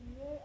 Yeah.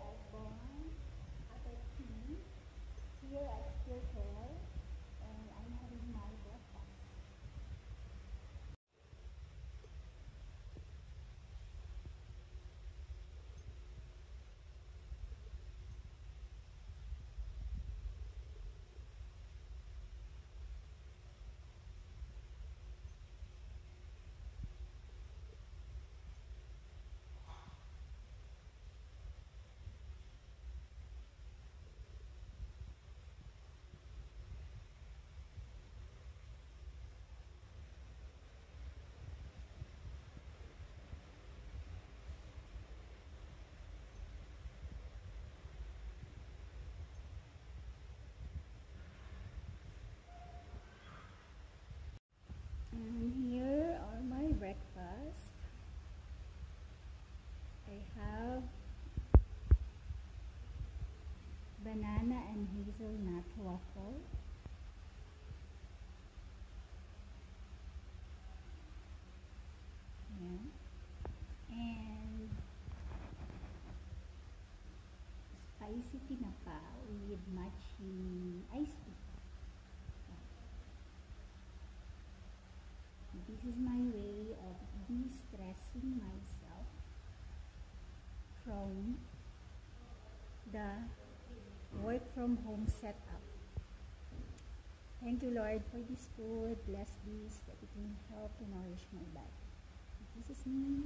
I have banana and hazelnut waffle. Ayan. And spicy tinapa with matching iced tea. This is my way of de-stressing from the work from home setup. Thank you, Lord, for this food. Bless this, that it will help to nourish my body. This is me